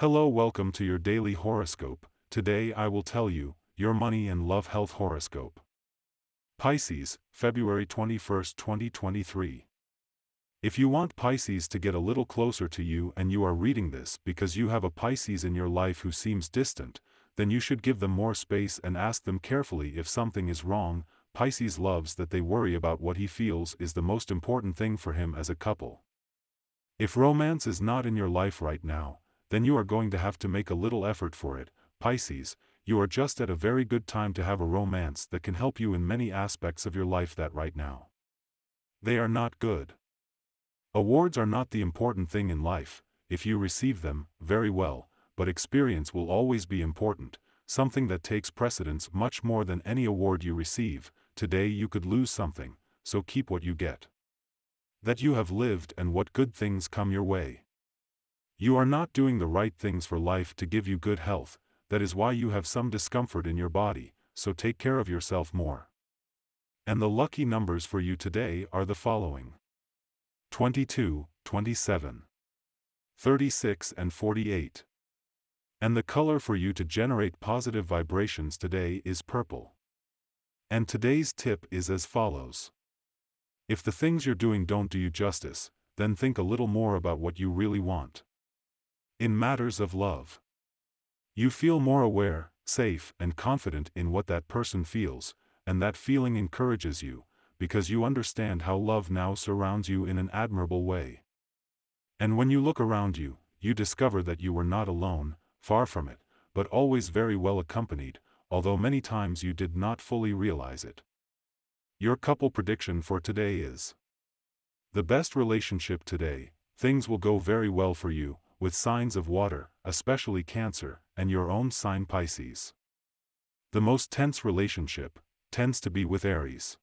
Hello, welcome to your daily horoscope. Today I will tell you your money and love health horoscope. Pisces, February 21, 2023. If you want Pisces to get a little closer to you and you are reading this because you have a Pisces in your life who seems distant, then you should give them more space and ask them carefully if something is wrong. Pisces loves that they worry about what he feels is the most important thing for him as a couple. If romance is not in your life right now, then you are going to have to make a little effort for it. Pisces, you are just at a very good time to have a romance that can help you in many aspects of your life that right now. They are not good. Awards are not the important thing in life, if you receive them, very well, but experience will always be important, something that takes precedence much more than any award you receive. Today you could lose something, so keep what you get. That you have lived and what good things come your way. You are not doing the right things for life to give you good health, that is why you have some discomfort in your body, so take care of yourself more. And the lucky numbers for you today are the following 22, 27, 36, and 48. And the color for you to generate positive vibrations today is purple. And today's tip is as follows. If the things you're doing don't do you justice, then think a little more about what you really want. In matters of love, you feel more aware, safe, and confident in what that person feels, and that feeling encourages you, because you understand how love now surrounds you in an admirable way. And when you look around you, you discover that you were not alone, far from it, but always very well accompanied, although many times you did not fully realize it. Your couple prediction for today is The best relationship today, things will go very well for you, with signs of water, especially Cancer, and your own sign Pisces. The most tense relationship, tends to be with Aries.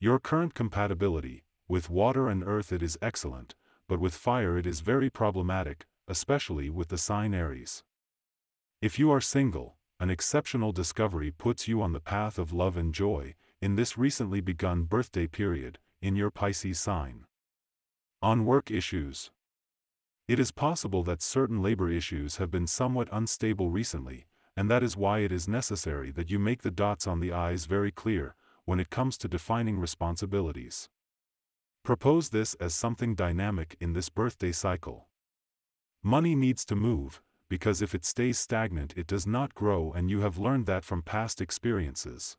Your current compatibility, with water and earth it is excellent, but with fire it is very problematic, especially with the sign Aries. If you are single, an exceptional discovery puts you on the path of love and joy, in this recently begun birthday period, in your Pisces sign. On work issues. It is possible that certain labor issues have been somewhat unstable recently, and that is why it is necessary that you make the dots on the I's very clear, when it comes to defining responsibilities. Propose this as something dynamic in this birthday cycle. Money needs to move, because if it stays stagnant it does not grow and you have learned that from past experiences.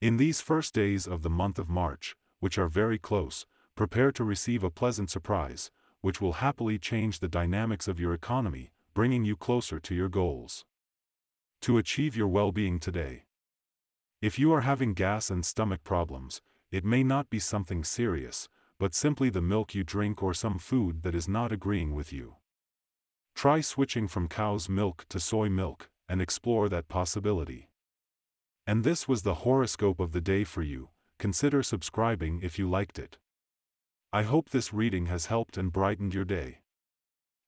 In these first days of the month of March, which are very close, prepare to receive a pleasant surprise, which will happily change the dynamics of your economy, bringing you closer to your goals. To achieve your well-being today. If you are having gas and stomach problems, it may not be something serious, but simply the milk you drink or some food that is not agreeing with you. Try switching from cow's milk to soy milk, and explore that possibility. And this was the horoscope of the day for you, consider subscribing if you liked it. I hope this reading has helped and brightened your day.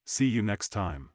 See you next time.